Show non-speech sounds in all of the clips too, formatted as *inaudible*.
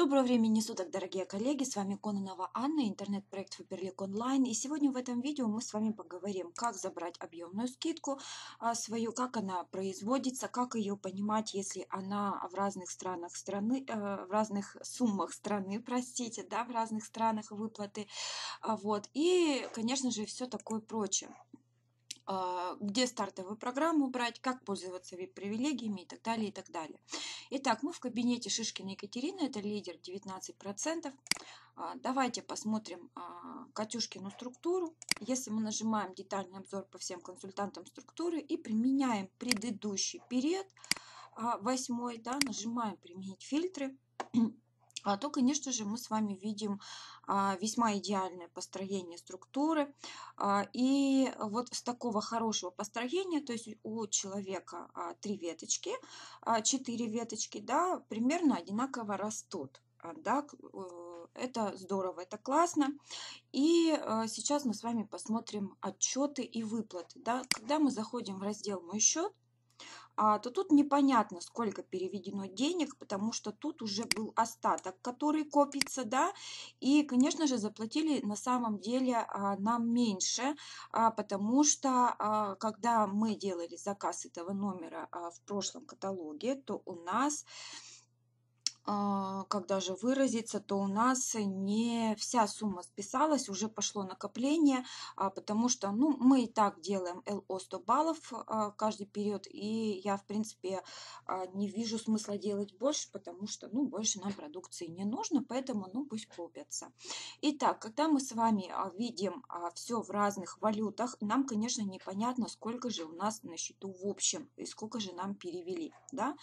Доброго времени суток, дорогие коллеги! С вами Кононова Анна, интернет-проект Фаберлик Онлайн. И сегодня в этом видео мы с вами поговорим, как забрать объемную скидку а, свою, как она производится, как ее понимать, если она в разных странах страны, э, в разных суммах страны, простите, да, в разных странах выплаты. А, вот. И, конечно же, все такое прочее. А, где стартовую программу брать, как пользоваться VIP-привилегиями и так далее, и так далее. Итак, мы в кабинете Шишкина Екатерины, это лидер 19%. А, давайте посмотрим а, Катюшкину структуру. Если мы нажимаем детальный обзор по всем консультантам структуры и применяем предыдущий период, восьмой, да, нажимаем применить фильтры, *clears throat* то, конечно же, мы с вами видим весьма идеальное построение структуры. А, и вот с такого хорошего построения, то есть у человека а, три веточки, четыре веточки, да, примерно одинаково растут. Да, э, это здорово, это классно. И сейчас мы с вами посмотрим отчеты и выплаты. Да. Когда мы заходим в раздел «Мой счет», а, то тут непонятно, сколько переведено денег, потому что тут уже был остаток, который копится, да, и, конечно же, заплатили на самом деле а, нам меньше, а, потому что, когда мы делали заказ этого номера в прошлом каталоге, то у нас а, когда же выразиться, то у нас не вся сумма списалась, уже пошло накопление, а, потому что ну, мы и так делаем ЛО 100 баллов а, каждый период, и я, в принципе, не вижу смысла делать больше, потому что ну, больше нам продукции не нужно, поэтому ну, пусть копятся. Итак, когда мы с вами видим все в разных валютах, нам, конечно, непонятно, сколько же у нас на счету в общем, и сколько же нам перевели. Да?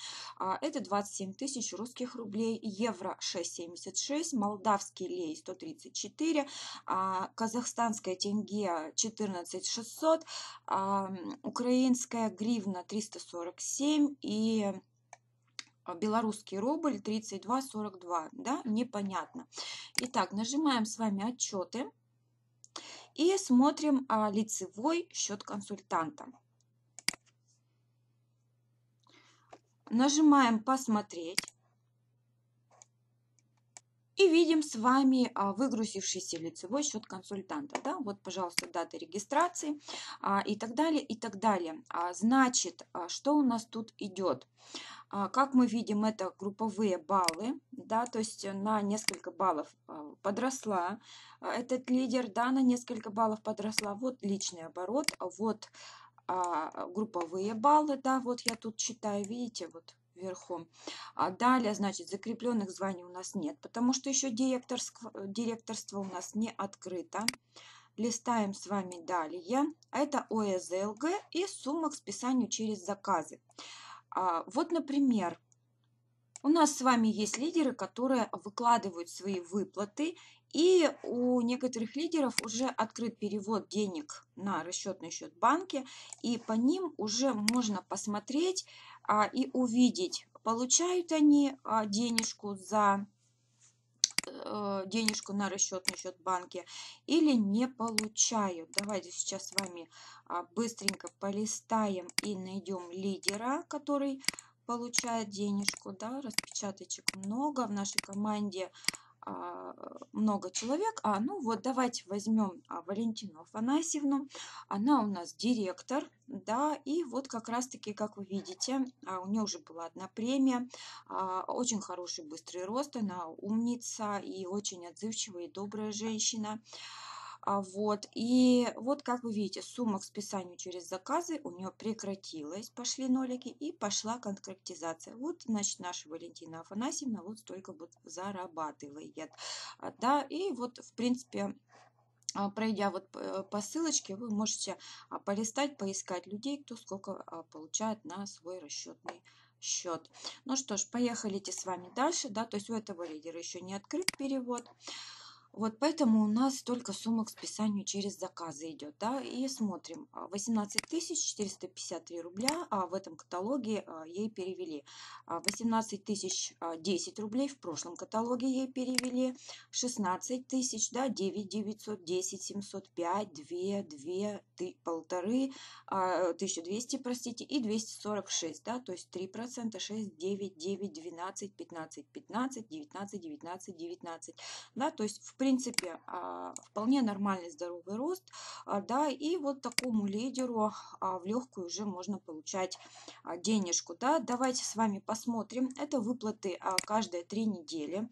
Это 27 тысяч русских рублей рублей, евро 6,76, молдавский лей 134, а, казахстанская тенге 14,600, а, украинская гривна 347 и белорусский рубль 32,42, да, непонятно. Итак, нажимаем с вами отчеты и смотрим а, лицевой счет консультанта. Нажимаем «Посмотреть». И видим с вами а, выгрузившийся лицевой счет консультанта. Да? Вот, пожалуйста, дата регистрации а, и так далее, и так далее. А, значит, что у нас тут идет? Как мы видим, это групповые баллы, да, то есть на несколько баллов подросла этот лидер, да, на несколько баллов подросла. Вот личный оборот, вот групповые баллы, да, вот я тут читаю, видите, вот вверху. А далее, значит, закрепленных званий у нас нет, потому что еще директорство, директорство у нас не открыто. Листаем с вами далее. Это ОСЛГ и сумма к списанию через заказы. А, вот, например, у нас с вами есть лидеры, которые выкладывают свои выплаты, и у некоторых лидеров уже открыт перевод денег на расчетный счет банки, и по ним уже можно посмотреть а, и увидеть, получают они а, денежку за э, денежку на расчетный счет банки или не получают. Давайте сейчас с вами а, быстренько полистаем и найдем лидера, который получает денежку. Да, распечаточек много в нашей команде много человек. А, ну вот давайте возьмем а, Валентину Афанасьевну. Она у нас директор, да, и вот как раз-таки, как вы видите, а, у нее уже была одна премия, очень хороший быстрый рост, она умница и очень отзывчивая и добрая женщина. А вот, и вот как вы видите, сумма к списанию через заказы у нее прекратилась, пошли нолики и пошла конкретизация. Вот, значит, наша Валентина Афанасьевна вот столько вот зарабатывает. А, да, и вот, в принципе, а, пройдя вот э, по ссылочке, вы можете полистать, поискать людей, кто сколько получает на свой расчетный счет. Ну что ж, поехали с вами дальше, да, то есть у этого лидера еще не открыт перевод. Вот поэтому у нас только сумма к списанию через заказы идет, да, и смотрим, 18 453 рубля а в этом каталоге а, ей перевели, 18 тысяч 10 рублей в прошлом каталоге ей перевели, 16 тысяч, да, 9 900, 10 705, 2, 2, полторы, 1200, простите, и 246, да, то есть 3 процента, 6, 9, 9, 12, 15, 15, 19, 19, 19, да, то есть в принципе принципе, а, вполне нормальный здоровый рост, а, да, и вот такому лидеру а, в легкую уже можно получать денежку, да. Давайте с вами посмотрим. Это выплаты каждые три недели.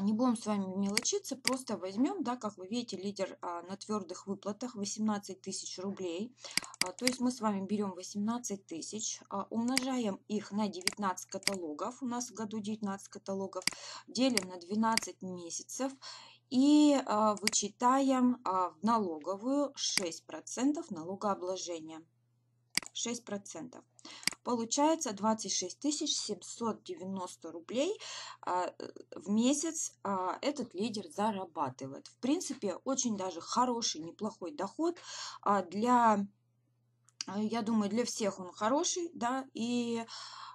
Не будем с вами мелочиться, просто возьмем, да, как вы видите, лидер на твердых выплатах 18 тысяч рублей. То есть мы с вами берем 18 тысяч, умножаем их на 19 каталогов, у нас в году 19 каталогов, делим на 12 месяцев и вычитаем в налоговую 6% налогообложения. 6%. Получается 26 790 рублей а, в месяц а, этот лидер зарабатывает. В принципе, очень даже хороший, неплохой доход а, для, я думаю, для всех он хороший, да, и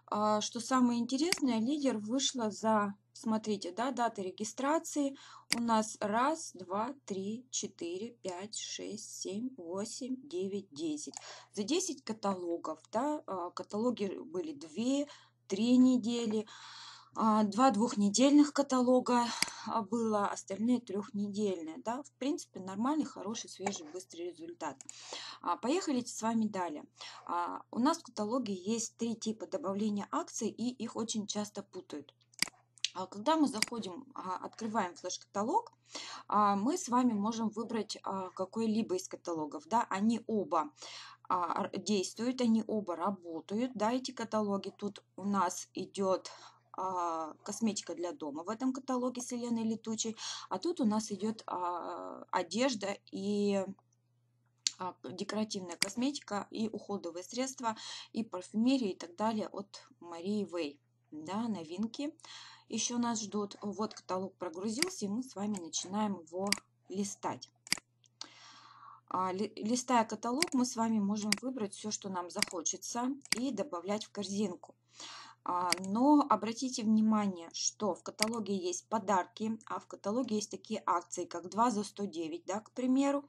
что самое интересное, лидер вышла за Смотрите, да, дата регистрации у нас раз, два, три, четыре, пять, шесть, семь, восемь, девять, десять. За 10 каталогов, да, а, каталоги были две, три недели, а, два двухнедельных каталога а, было, остальные трехнедельные, да, в принципе, нормальный, хороший, свежий, быстрый результат. Поехали с вами далее. У нас в каталоге есть три типа добавления акций, и их очень часто путают. А когда мы заходим, а, открываем флеш-каталог, а, мы с вами можем выбрать какой-либо из каталогов. Да? Они оба действуют, они оба работают. Да, эти каталоги. Тут у нас идет косметика для дома в этом каталоге с Еленой Летучей, а тут у нас идет одежда и декоративная косметика и уходовые средства и парфюмерия и так далее от Марии Вей. Да, новинки еще нас ждут. Вот каталог прогрузился, и мы с вами начинаем его листать. А, листая каталог, мы с вами можем выбрать все, что нам захочется, и добавлять в корзинку. А, но обратите внимание, что в каталоге есть подарки, а в каталоге есть такие акции, как 2 за 109, да, к примеру,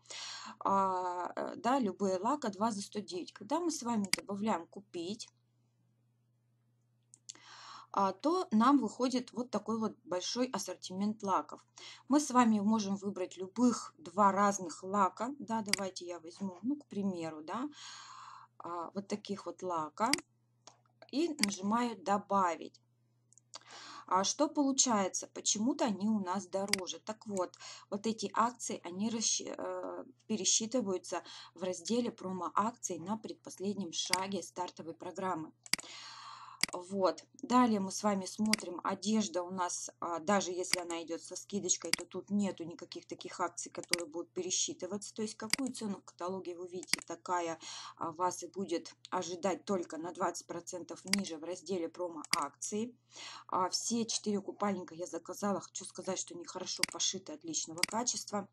а, э, да, любые лака 2 за 109. Когда мы с вами добавляем «Купить», то нам выходит вот такой вот большой ассортимент лаков. Мы с вами можем выбрать любых два разных лака. Да, давайте я возьму, ну, к примеру, да, а, вот таких вот лака. И нажимаю «Добавить». А что получается? Почему-то они у нас дороже. Так вот, вот эти акции, они э, пересчитываются в разделе промо-акций на предпоследнем шаге стартовой программы. Вот. Далее мы с вами смотрим, одежда у нас, а, даже если она идет со скидочкой, то тут нету никаких таких акций, которые будут пересчитываться. То есть какую цену в каталоге вы видите, такая а, вас и будет ожидать только на 20% ниже в разделе промо-акции. А, все четыре купальника я заказала. Хочу сказать, что они хорошо пошиты, отличного качества.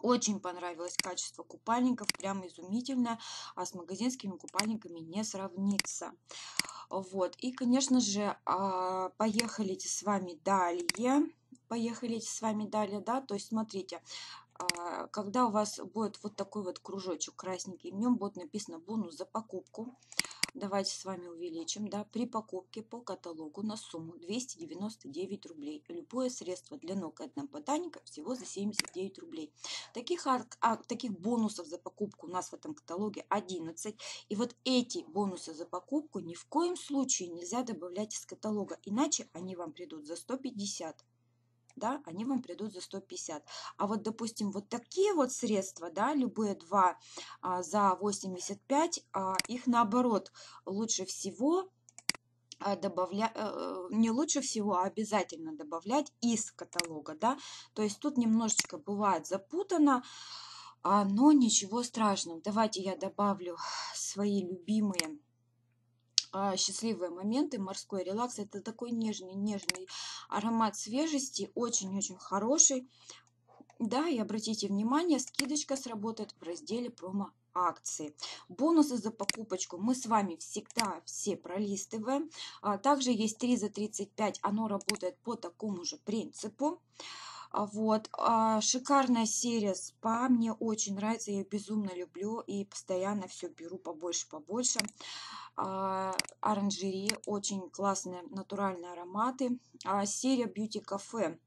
Очень понравилось качество купальников, прям изумительно, а с магазинскими купальниками не сравнится. Вот. И, конечно же, а, поехали с вами далее. Поехали с вами далее, да, то есть смотрите, а, когда у вас будет вот такой вот кружочек красненький, в нем будет написано бонус за покупку. Давайте с вами увеличим, да, при покупке по каталогу на сумму 299 рублей. Любое средство для ног и однопотаника всего за 79 рублей. Таких, а, таких бонусов за покупку у нас в этом каталоге 11. И вот эти бонусы за покупку ни в коем случае нельзя добавлять из каталога, иначе они вам придут за 150 да, они вам придут за 150. А вот, допустим, вот такие вот средства, да, любые два а, за 85, а, их наоборот лучше всего а, добавлять, э, не лучше всего, а обязательно добавлять из каталога, да, то есть тут немножечко бывает запутано, но ничего страшного. Давайте я добавлю свои любимые а, счастливые моменты, морской релакс. Это такой нежный, нежный аромат свежести, очень-очень хороший. Да, и обратите внимание, скидочка сработает в разделе промо акции. Бонусы за покупочку мы с вами всегда все пролистываем. А, также есть 3 за 35, оно работает по такому же принципу. А, вот, а, шикарная серия спа, мне очень нравится, я ее безумно люблю и постоянно все беру побольше, побольше. А, оранжерии, очень классные натуральные ароматы. Серия Beauty Cafe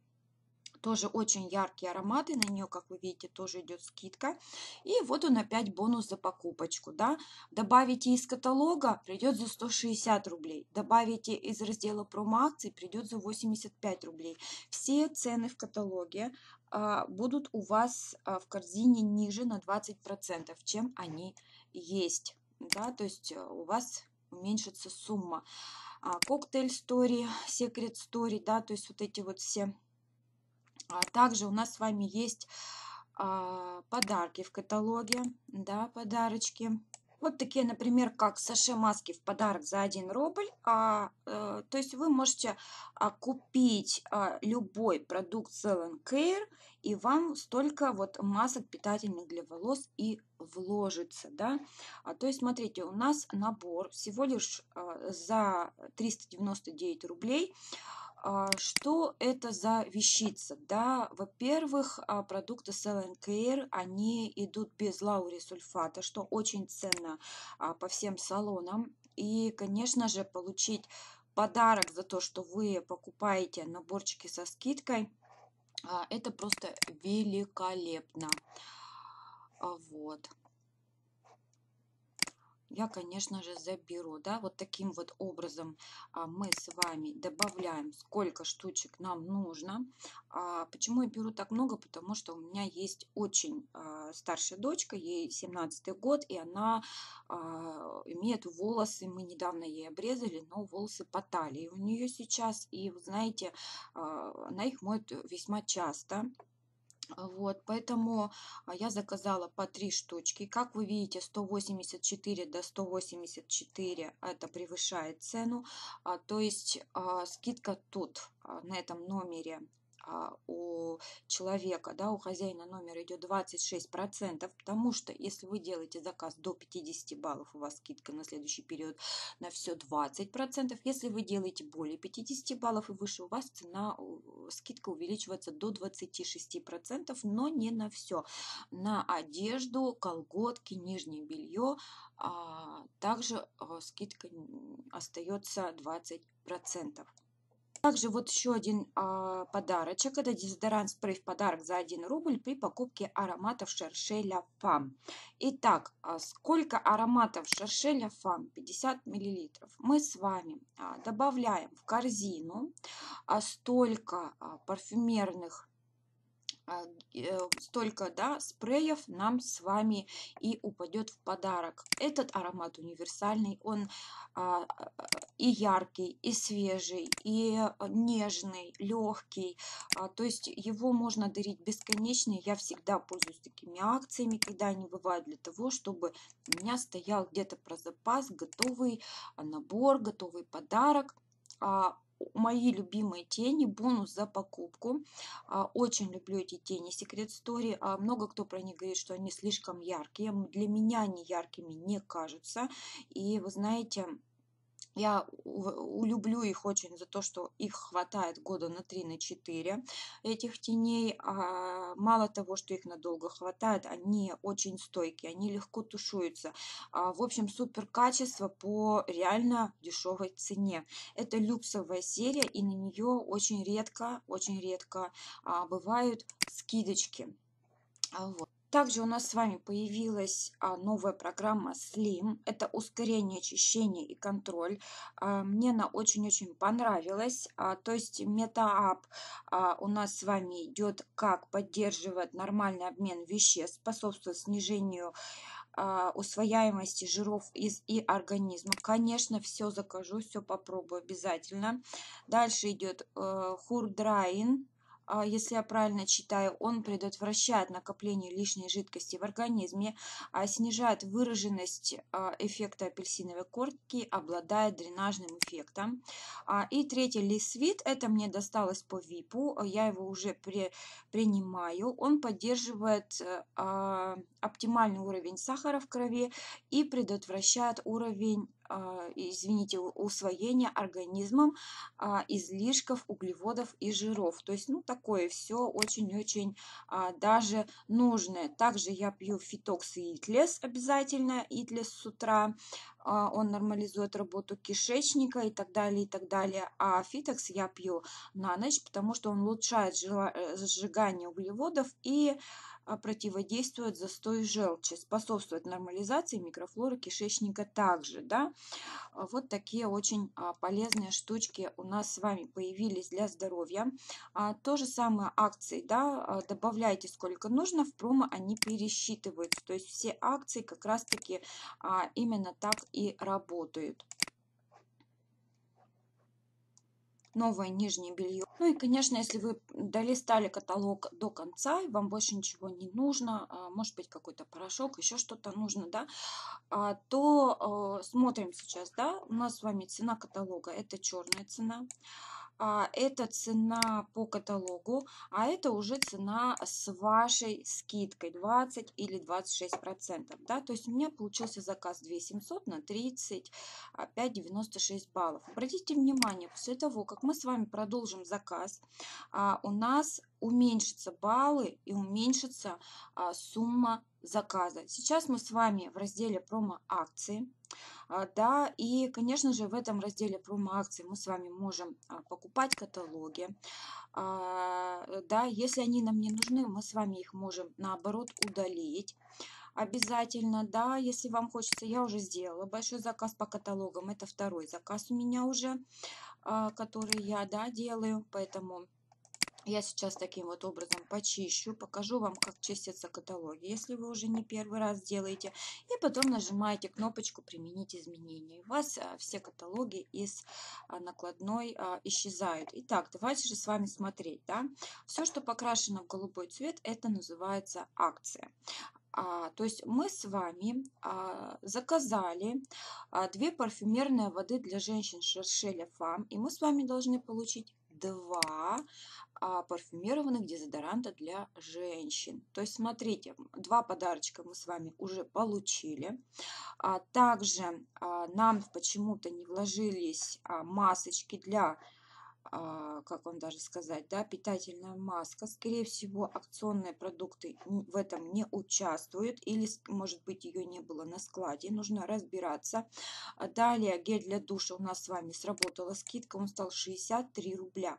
тоже очень яркие ароматы, на нее, как вы видите, тоже идет скидка. И вот он опять бонус за покупочку. Да? Добавите из каталога, придет за 160 рублей. Добавите из раздела промо-акций, придет за 85 рублей. Все цены в каталоге а, будут у вас а, в корзине ниже на 20%, чем они есть. Да? То есть а, у вас уменьшится сумма. Коктейль Story, Secret Story, да, то есть вот эти вот все также у нас с вами есть а, подарки в каталоге, да, подарочки. Вот такие, например, как саше маски в подарок за 1 рубль. А, а, то есть вы можете а, купить а, любой продукт Sell Care, и вам столько вот масок питательных для волос и вложится. Да? А, то есть, смотрите, у нас набор всего лишь а, за 399 рублей. А, что это за вещица? Да, во-первых, а, продукты Sell Care, они идут без лаурисульфата, что очень ценно а, по всем салонам. И, конечно же, получить подарок за то, что вы покупаете наборчики со скидкой, это просто великолепно. Вот я, конечно же, заберу. Да? Вот таким вот образом а, мы с вами добавляем, сколько штучек нам нужно. А, почему я беру так много? Потому что у меня есть очень а, старшая дочка, ей 17 год, и она имеет волосы, мы недавно ей обрезали, но волосы по талии у нее сейчас. И, вы знаете, она их моет весьма часто. Вот, поэтому а, я заказала по три штучки. Как вы видите, 184 до 184 это превышает цену. А, то есть а, скидка тут, на этом номере а, у человека, да, у хозяина номера идет 26%, потому что если вы делаете заказ до 50 баллов, у вас скидка на следующий период на все 20%. Если вы делаете более 50 баллов и выше, у вас цена, скидка увеличивается до 26%, но не на все. На одежду, колготки, нижнее белье, а, также а, скидка остается 20%. Также вот еще один а, подарочек. Это дезодорант спрей в подарок за 1 рубль при покупке ароматов Шершеля Фам. Итак, а сколько ароматов Шершеля Фам? 50 мл. Мы с вами а, добавляем в корзину а, столько а, парфюмерных столько да, спреев нам с вами и упадет в подарок. Этот аромат универсальный, он а, и яркий, и свежий, и нежный, легкий. А, то есть его можно дарить бесконечно. Я всегда пользуюсь такими акциями, когда они бывают, для того, чтобы у меня стоял где-то про запас готовый набор, готовый подарок мои любимые тени, бонус за покупку. А, очень люблю эти тени Secret Story. А, много кто про них говорит, что они слишком яркие. Для меня они яркими не кажутся. И вы знаете, я улюблю их очень за то, что их хватает года на 3 на 4 этих теней. А мало того, что их надолго хватает, они очень стойкие, они легко тушуются. А, в общем, супер качество по реально дешевой цене. Это люксовая серия, и на нее очень редко, очень редко а, бывают скидочки. А, вот. Также у нас с вами появилась а, новая программа Slim. Это ускорение очищения и контроль. А, мне она очень-очень понравилась. А, то есть MetaApp у нас с вами идет, как поддерживать нормальный обмен веществ, способствует снижению усвояемости жиров из и организма. Конечно, все закажу, все попробую обязательно. Дальше идет э, Хурдрайн а, если я правильно читаю, он предотвращает накопление лишней жидкости в организме, а, снижает выраженность эффекта апельсиновой корки, обладает дренажным эффектом. И третий лисвит, это мне досталось по ВИПу, я его уже при, принимаю. Он поддерживает оптимальный уровень сахара в крови и предотвращает уровень а, извините, усвоения организмом а, излишков углеводов и жиров. То есть, ну, такое все очень-очень а, даже нужное. Также я пью Fitox и Eat Less обязательно, Eat Less с утра. Он нормализует работу кишечника и так далее, и так далее. А Fitox я пью на ночь, потому что он улучшает э, сжигание углеводов и а, противодействует застою желчи, способствует нормализации микрофлоры кишечника также. Да? А, вот такие очень а, полезные штучки у нас с вами появились для здоровья. То же самое акции, да, добавляйте сколько нужно, в промо они пересчитываются. То есть все акции как раз таки именно так и работают. Новое нижнее белье. Ну и, конечно, если вы долистали каталог до конца, вам больше ничего не нужно, а, может быть, какой-то порошок, еще что-то нужно, да, а, то э, смотрим сейчас, да, у нас с вами цена каталога, это черная цена. А, это цена по каталогу, а это уже цена с вашей скидкой 20 или 26 процентов. Да? То есть у меня получился заказ 2700 на 35,96 баллов. Обратите внимание, после того, как мы с вами продолжим заказ, а, у нас уменьшатся баллы и уменьшится а, сумма заказа. Сейчас мы с вами в разделе промо-акции. А, да, и, конечно же, в этом разделе промо-акции мы с вами можем а, покупать каталоги. А, да, если они нам не нужны, мы с вами их можем, наоборот, удалить обязательно, да, если вам хочется, я уже сделала большой заказ по каталогам, это второй заказ у меня уже, который я, да, делаю, поэтому я сейчас таким вот образом почищу, покажу вам, как чистятся каталоги, если вы уже не первый раз делаете. И потом нажимаете кнопочку «Применить изменения». У вас а, все каталоги из а, накладной а, исчезают. Итак, давайте же с вами смотреть. Да? Все, что покрашено в голубой цвет, это называется акция. А, то есть мы с вами а, заказали а, две парфюмерные воды для женщин Шершеля Фам, и мы с вами должны получить два а, парфюмированных дезодоранта для женщин. То есть, смотрите, два подарочка мы с вами уже получили. А, также а, нам почему-то не вложились а, масочки для как вам даже сказать, да, питательная маска. Скорее всего, акционные продукты в этом не участвуют или, может быть, ее не было на складе. Нужно разбираться. А далее, гель для душа у нас с вами сработала скидка, он стал 63 рубля.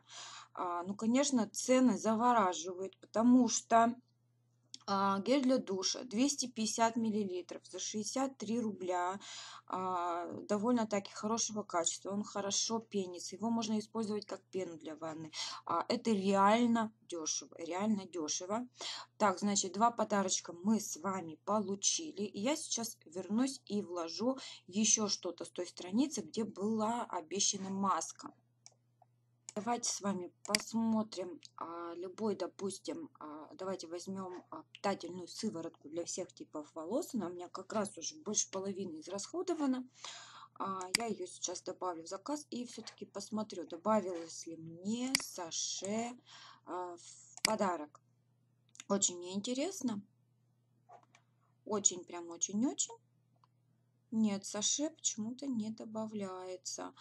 А, ну, конечно, цены завораживают, потому что а, гель для душа 250 миллилитров за 63 рубля. А, довольно-таки хорошего качества. Он хорошо пенится. Его можно использовать как пену для ванны. А, это реально дешево. Реально дешево. Так, значит, два подарочка мы с вами получили. Я сейчас вернусь и вложу еще что-то с той страницы, где была обещана маска. Давайте с вами посмотрим а, любой, допустим, а, давайте возьмем а, питательную сыворотку для всех типов волос. Она у меня как раз уже больше половины израсходована. А, я ее сейчас добавлю в заказ и все-таки посмотрю, добавилось ли мне саше а, в подарок. Очень мне интересно. Очень, прям очень-очень. Нет, саше почему-то не добавляется.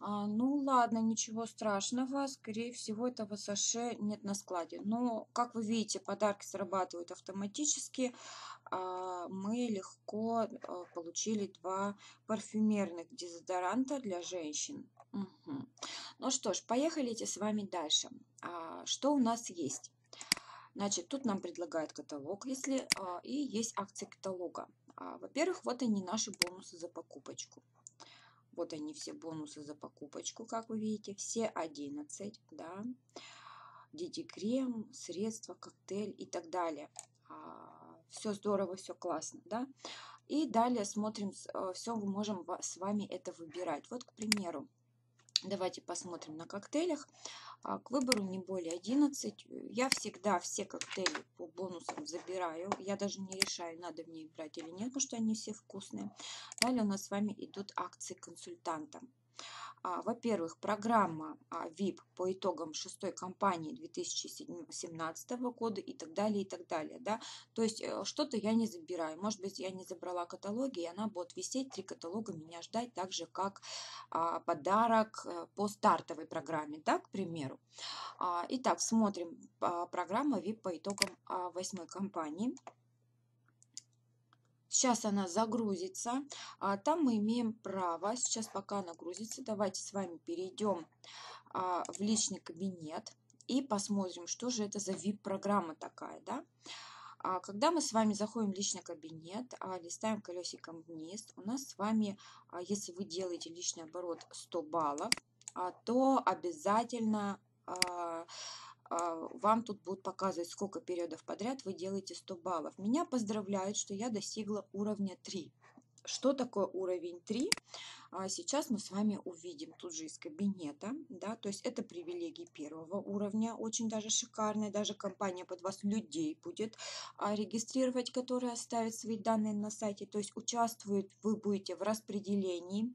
А, ну ладно, ничего страшного. Скорее всего, этого саше нет на складе. Но, как вы видите, подарки срабатывают автоматически. А, мы легко а, получили два парфюмерных дезодоранта для женщин. Угу. Ну что ж, поехали с вами дальше. Что у нас есть? Значит, тут нам предлагают каталог, если и есть акции каталога. Во-первых, вот они наши бонусы за покупочку. Вот они все бонусы за покупочку, как вы видите, все 11, да. Дети крем, средства, коктейль и так далее. А, все здорово, все классно, да. И далее смотрим, э, все мы можем с вами это выбирать. Вот, к примеру, Давайте посмотрим на коктейлях. А, к выбору не более 11. Я всегда все коктейли по бонусам забираю. Я даже не решаю, надо мне их брать или нет, потому что они все вкусные. Далее у нас с вами идут акции консультанта. А, во-первых, программа VIP а, по итогам шестой кампании 2017 года и так далее, и так далее. Да? То есть э, что-то я не забираю. Может быть, я не забрала каталоги, и она будет висеть, три каталога меня ждать, так же, как а, подарок э, по стартовой программе, да, к примеру. Итак, смотрим программа VIP по итогам восьмой кампании. Сейчас она загрузится. А, там мы имеем право, сейчас пока она грузится, давайте с вами перейдем а, в личный кабинет и посмотрим, что же это за VIP-программа такая. Да? А, когда мы с вами заходим в личный кабинет, листаем колесиком вниз, у нас с вами, если вы делаете личный оборот 100 баллов, то обязательно а, вам тут будут показывать, сколько периодов подряд вы делаете 100 баллов. Меня поздравляют, что я достигла уровня 3. Что такое уровень 3? А, сейчас мы с вами увидим тут же из кабинета, да, то есть это привилегии первого уровня, очень даже шикарные, даже компания под вас людей будет а, регистрировать, которые оставят свои данные на сайте, то есть участвует вы будете в распределении.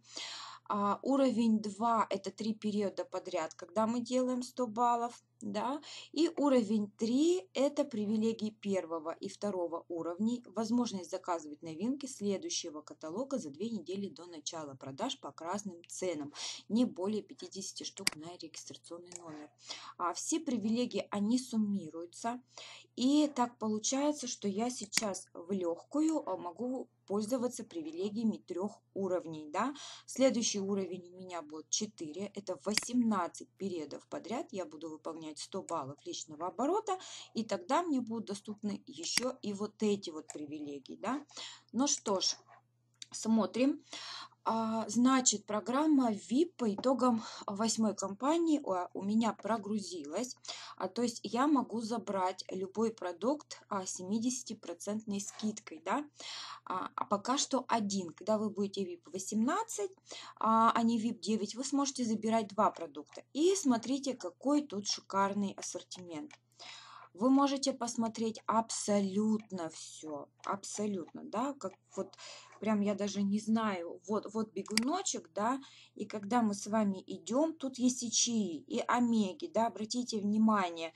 А, уровень 2 это три периода подряд, когда мы делаем 100 баллов да, и уровень 3 – это привилегии первого и второго уровней, возможность заказывать новинки следующего каталога за две недели до начала продаж по красным ценам, не более 50 штук на регистрационный номер. А все привилегии, они суммируются, и так получается, что я сейчас в легкую а, могу пользоваться привилегиями трех уровней. Да? Следующий уровень у меня будет 4, это 18 периодов подряд я буду выполнять выполнять 100 баллов личного оборота, и тогда мне будут доступны еще и вот эти вот привилегии. Да? Ну что ж, смотрим. А, значит, программа VIP по итогам восьмой кампании у меня прогрузилась. А, то есть я могу забрать любой продукт 70% скидкой. Да? А, а пока что один. Когда вы будете VIP 18, а не VIP 9, вы сможете забирать два продукта. И смотрите, какой тут шикарный ассортимент. Вы можете посмотреть абсолютно все, абсолютно, да, как вот прям я даже не знаю, вот, вот бегуночек, да, и когда мы с вами идем, тут есть и чаи, и омеги, да, обратите внимание,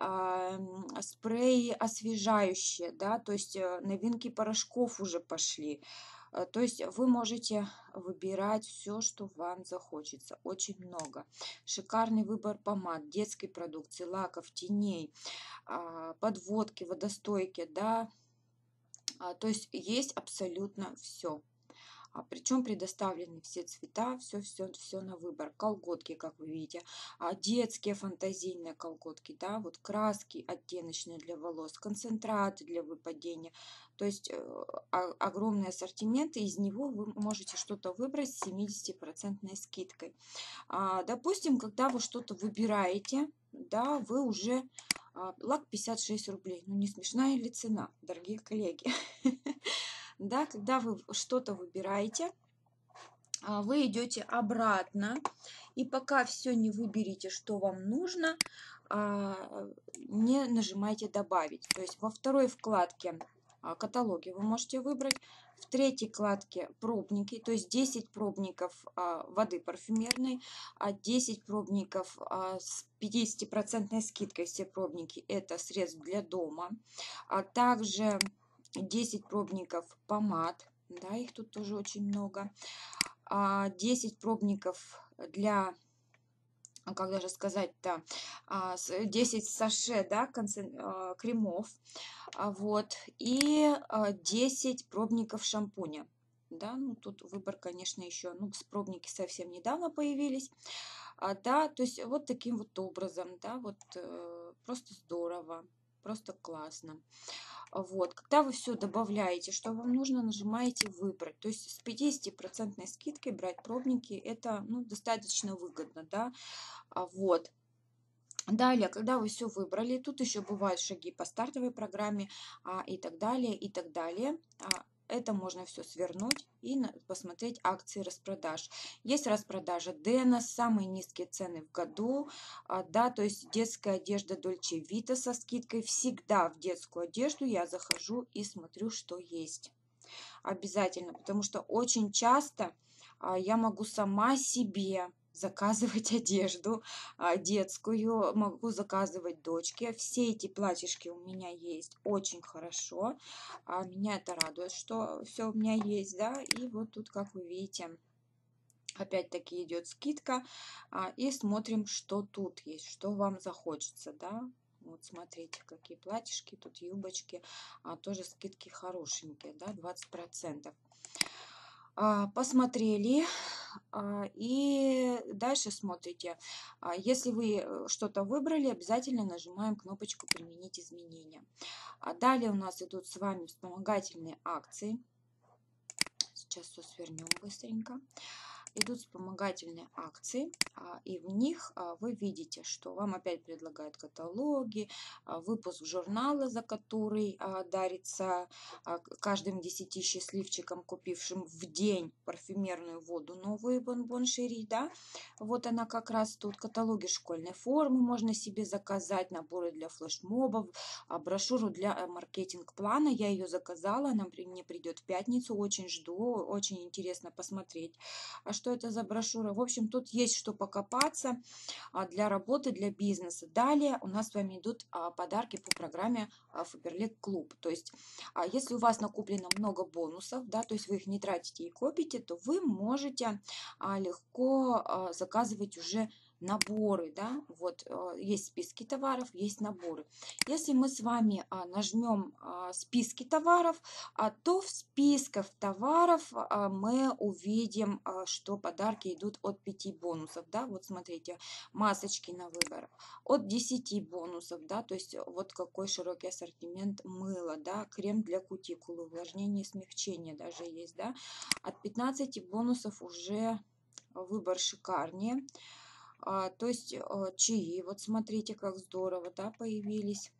э, спреи освежающие, да, то есть э, новинки порошков уже пошли, Э, то есть вы можете выбирать все, что вам захочется. Очень много. Шикарный выбор помад, детской продукции, лаков, теней, а, подводки, водостойки. Да? А, то есть есть абсолютно все а причем предоставлены все цвета, все, все, все на выбор. Колготки, как вы видите, а детские фантазийные колготки, да, вот краски оттеночные для волос, концентраты для выпадения. То есть э, огромный ассортимент, и из него вы можете что-то выбрать с 70% скидкой. А, допустим, когда вы что-то выбираете, да, вы уже а, лак 56 рублей. Ну, не смешная ли цена, дорогие коллеги? *laughs* да, когда вы что-то выбираете, а, вы идете обратно, и пока все не выберете, что вам нужно, а, не нажимайте «Добавить». То есть во второй вкладке а, «Каталоги» вы можете выбрать, в третьей вкладке «Пробники», то есть 10 пробников воды парфюмерной, 10 пробников с 50% скидкой, все пробники – это средств для дома, а также 10 пробников помад, да, их тут тоже очень много, 10 а, пробников для а, как даже сказать-то, 10 а, саше, да, кремов, вот, и 10 пробников шампуня, да, ну, тут выбор, конечно, еще, ну, с пробники совсем недавно появились, да, то есть вот таким вот образом, да, вот э, просто здорово, просто классно. Вот. Когда вы все добавляете, что вам нужно, нажимаете «Выбрать». То есть с 50% скидкой брать пробники, это ну, достаточно выгодно. Да? А вот. Далее, когда вы все выбрали, тут еще бывают шаги по стартовой программе а, и так далее, и так далее. А, это можно все свернуть и посмотреть акции распродаж. Есть распродажа Дэна, самые низкие цены в году, а, да, то есть детская одежда Dolce Vita со скидкой. Всегда в детскую одежду я захожу и смотрю, что есть. Обязательно, потому что очень часто а, я могу сама себе заказывать *laughs* одежду а, детскую, могу заказывать дочке. Все эти платьишки у меня есть очень хорошо. А меня это радует, что все у меня есть, да. И вот тут, как вы видите, опять-таки идет скидка. А, и смотрим, что тут есть, что вам захочется, да. Вот смотрите, какие платьишки, тут юбочки, тоже скидки хорошенькие, да, 20%. А, посмотрели, а, и дальше смотрите. А, если вы э, что-то выбрали, обязательно нажимаем кнопочку «Применить изменения». Далее у нас идут с вами вспомогательные акции. Сейчас все свернем быстренько идут вспомогательные акции, а, и в них а, вы видите, что вам опять предлагают каталоги, а, выпуск журнала, за который дарится каждым 10 счастливчикам, купившим в день парфюмерную воду новую бонбон Шери, да, вот она как раз тут, каталоги школьной формы можно себе заказать, наборы для флешмобов, брошюру для э, маркетинг-плана, я ее заказала, она мне придет в пятницу, очень жду, очень интересно посмотреть, что это за брошюра. В общем, тут есть что покопаться а, для работы, для бизнеса. Далее у нас с вами идут а, подарки по программе Faberlic Club. То есть, а, если у вас накоплено много бонусов, да, то есть вы их не тратите и копите, то вы можете легко заказывать уже наборы, да, вот э, есть списки товаров, есть наборы. Если мы с вами а, нажмем а, списки товаров, а, то в списках товаров мы увидим, что подарки идут от 5 бонусов, да, вот смотрите, масочки на выбор, от 10 бонусов, да, то есть вот какой широкий ассортимент мыла, да, крем для кутикулы, увлажнение, смягчение даже есть, да, от 15 бонусов уже выбор шикарнее. А, то есть а, чаи, вот смотрите, как здорово, да, появились.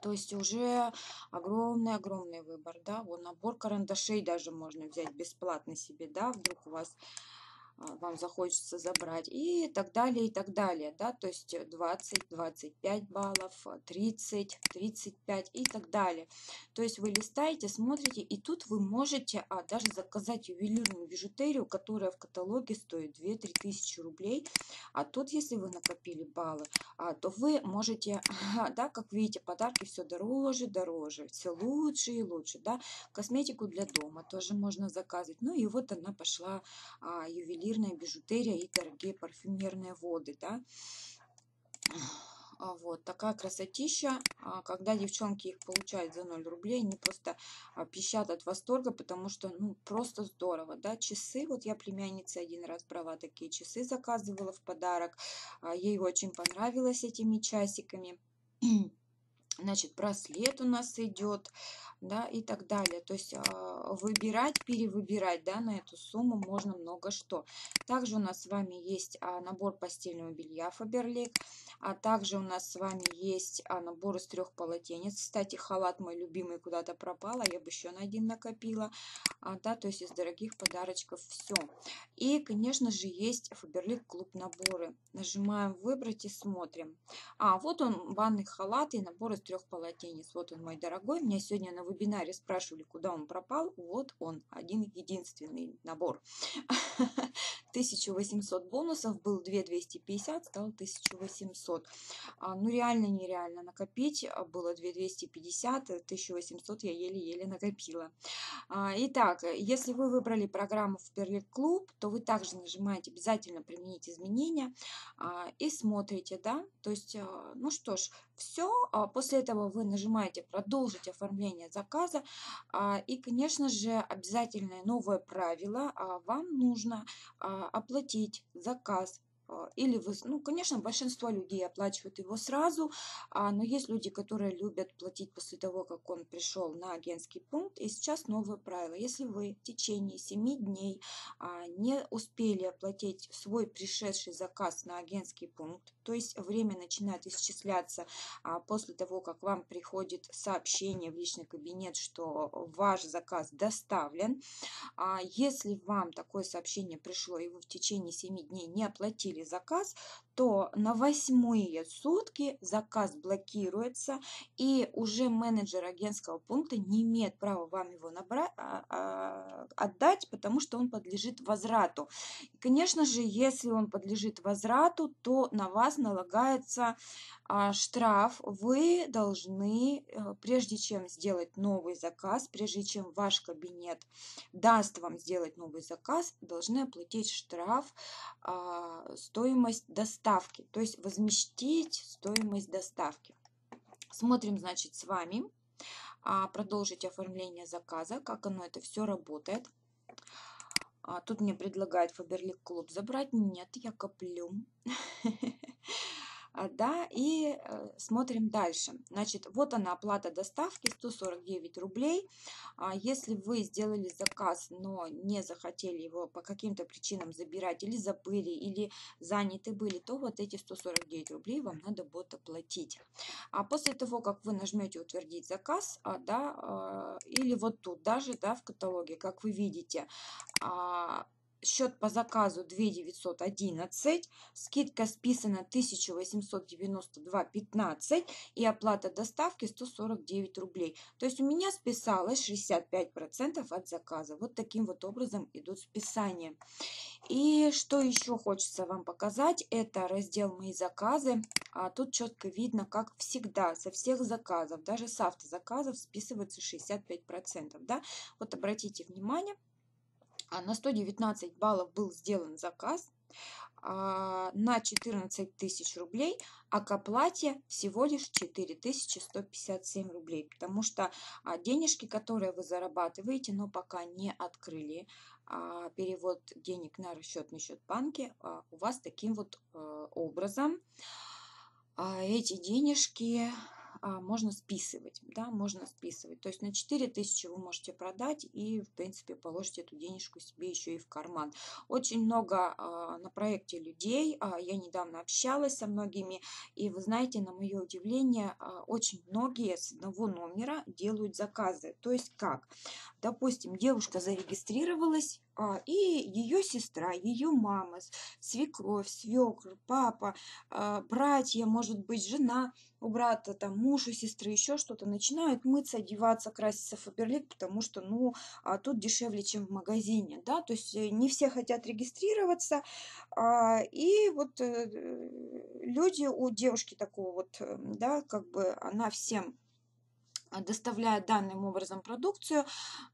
То есть уже огромный-огромный выбор, да, вот набор карандашей даже можно взять бесплатно себе, да, вдруг у вас вам захочется забрать и так далее, и так далее, да, то есть 20, 25 баллов, 30, 35 и так далее. То есть вы листаете, смотрите, и тут вы можете а, даже заказать ювелирную бижутерию, которая в каталоге стоит 2-3 тысячи рублей, а тут, если вы накопили баллы, а, то вы можете, *laughs* да, как видите, подарки все дороже, дороже, все лучше и лучше, да, косметику для дома тоже можно заказывать, ну и вот она пошла а, ювелирная ювелирная бижутерия и дорогие парфюмерные воды, да. А вот такая красотища. А когда девчонки их получают за 0 рублей, они просто а, пищат от восторга, потому что, ну, просто здорово, да. Часы, вот я племяннице один раз брала такие часы, заказывала в подарок. Ей очень понравилось этими часиками. Значит, браслет у нас идет, да, и так далее. То есть а, выбирать, перевыбирать, да, на эту сумму можно много что. Также у нас с вами есть а, набор постельного белья Faberlic, а также у нас с вами есть а, набор из трех полотенец. Кстати, халат мой любимый куда-то пропал, а я бы еще на один накопила, да, то есть из дорогих подарочков все. И, конечно же, есть Faberlic клуб наборы. Нажимаем выбрать и смотрим. А, вот он, банный халат и набор из трех полотенец. Вот он мой дорогой. Меня сегодня на вебинаре спрашивали, куда он пропал. Вот он, один единственный набор. *laughs* 1800 бонусов, был 2250, стал 1800. А, ну, реально нереально накопить. А, было 2250, 1800 я еле-еле накопила. А, итак, если вы выбрали программу в Perlit Club, то вы также нажимаете обязательно применить изменения и смотрите, да, то есть, ну что ж, все, после этого вы нажимаете продолжить оформление заказа и, конечно же, обязательное новое правило, вам нужно оплатить заказ. а, или вы, ну, конечно, большинство людей оплачивают его сразу, а, но есть люди, которые любят платить после того, как он пришел на агентский пункт. И сейчас новое правило. Если вы в течение 7 дней не успели оплатить свой пришедший заказ на агентский пункт, то есть время начинает исчисляться после того, как вам приходит сообщение в личный кабинет, что ваш заказ доставлен. Если вам такое сообщение пришло, и вы в течение 7 дней не оплатили заказ, то на восьмые сутки заказ блокируется, и уже менеджер агентского пункта не имеет права вам его набрать, а, а, отдать, потому что он подлежит возврату. И, конечно же, если он подлежит возврату, то на вас налагается штраф. Вы должны, э, прежде чем сделать новый заказ, прежде чем ваш кабинет даст вам сделать новый заказ, должны оплатить штраф, а, стоимость доставки, то есть возместить стоимость доставки. Смотрим, значит, с вами а, продолжить оформление заказа, как оно это все работает. Тут мне предлагает Фаберлик Клуб забрать. Нет, я коплю. *laughs* А, да, и э, смотрим дальше. Значит, вот она оплата доставки 149 рублей. А, если вы сделали заказ, но не захотели его по каким-то причинам забирать или забыли, или заняты были, то вот эти 149 рублей вам надо будет оплатить. А после того, как вы нажмете утвердить заказ, а, да, или вот тут даже, да, в каталоге, как вы видите, счет по заказу 2911, скидка списана 1892,15 и оплата доставки 149 рублей. То есть у меня списалось 65% от заказа. Вот таким вот образом идут списания. И что еще хочется вам показать, это раздел «Мои заказы». А тут четко видно, как всегда, со всех заказов, даже с автозаказов списывается 65%. Да? Вот обратите внимание, на 119 баллов был сделан заказ а, на 14 тысяч рублей, а к оплате всего лишь 4157 рублей, потому что а, денежки, которые вы зарабатываете, но пока не открыли перевод денег на расчетный счет банки, у вас таким вот образом эти денежки а, можно списывать, да, можно списывать. То есть на 4000 вы можете продать и, в принципе, положите эту денежку себе еще и в карман. Очень много а, на проекте людей, а, я недавно общалась со многими, и вы знаете, на мое удивление, очень многие с одного номера делают заказы. То есть как? Допустим, девушка зарегистрировалась, и ее сестра, ее мама, свекровь, свекр, папа, братья, может быть, жена у брата, там, муж у сестры, еще что-то, начинают мыться, одеваться, краситься в Фаберлик, потому что, ну, а тут дешевле, чем в магазине, да, то есть э, не все хотят регистрироваться, а, и вот э, люди у девушки такого вот, э, да, как бы она всем а, доставляет данным образом продукцию.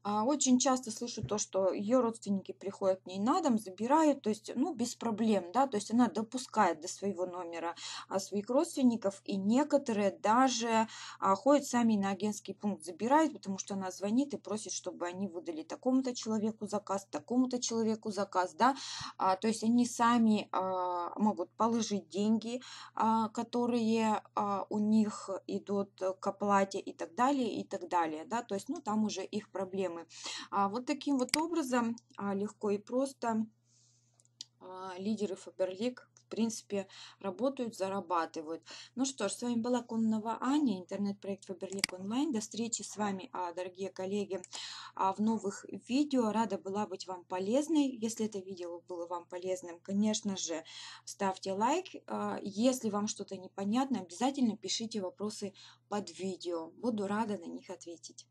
А, очень часто слышу то, что ее родственники приходят к ней на дом, забирают, то есть, ну, без проблем, да, то есть она допускает до своего номера а, своих родственников, и некоторые даже ходят сами на агентский пункт, забирают, потому что она звонит и просит, чтобы они выдали такому-то человеку заказ, такому-то человеку заказ, да, то есть они сами могут положить деньги, которые у них идут к оплате и так далее, далее и так далее, да, то есть, ну, там уже их проблемы. А вот таким вот образом а, легко и просто а, лидеры Фаберлик принципе, работают, зарабатывают. Ну что ж, с вами была Кононова Аня, интернет-проект Фаберлик онлайн. До встречи с вами, а, дорогие коллеги, а, в новых видео. Рада была быть вам полезной. Если это видео было вам полезным, конечно же, ставьте лайк. Если вам что-то непонятно, обязательно пишите вопросы под видео. Буду рада на них ответить.